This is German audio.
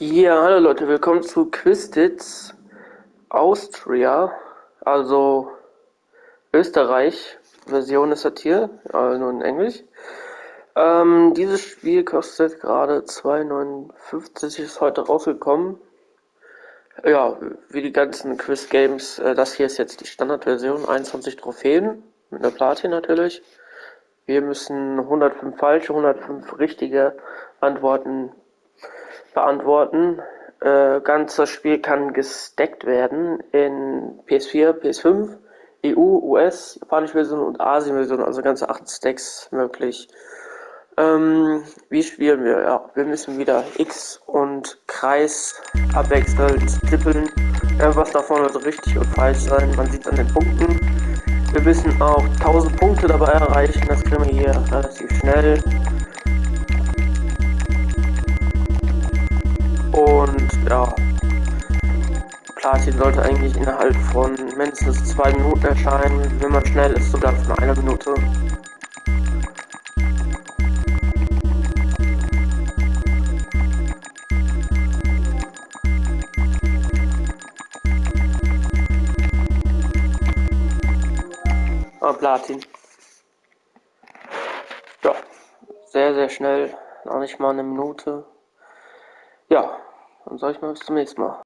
Ja, hallo Leute, willkommen zu Quiztits Austria, also Österreich. Version ist das hier, also in Englisch. Ähm, dieses Spiel kostet gerade 2,59, ist heute rausgekommen. Ja, wie die ganzen Quiz-Games, äh, das hier ist jetzt die Standardversion, 21 Trophäen, mit einer Platin natürlich. Wir müssen 105 falsche, 105 richtige Antworten beantworten. Äh, ganzes Spiel kann gesteckt werden in PS4, PS5, EU, US, japanische Version und Asien-Version, also ganze 8 Stacks möglich. Ähm, wie spielen wir? Ja, wir müssen wieder X und Kreis abwechselnd tippeln. Irgendwas davon wird richtig und falsch sein, man sieht an den Punkten. Wir müssen auch 1000 Punkte dabei erreichen, das kriegen wir hier relativ schnell. Und ja, Platin sollte eigentlich innerhalb von mindestens zwei Minuten erscheinen. Wenn man schnell ist, sogar von einer Minute. Ah, Platin. Ja, sehr, sehr schnell. Noch nicht mal eine Minute. Ja, dann sage ich mal bis zum nächsten Mal.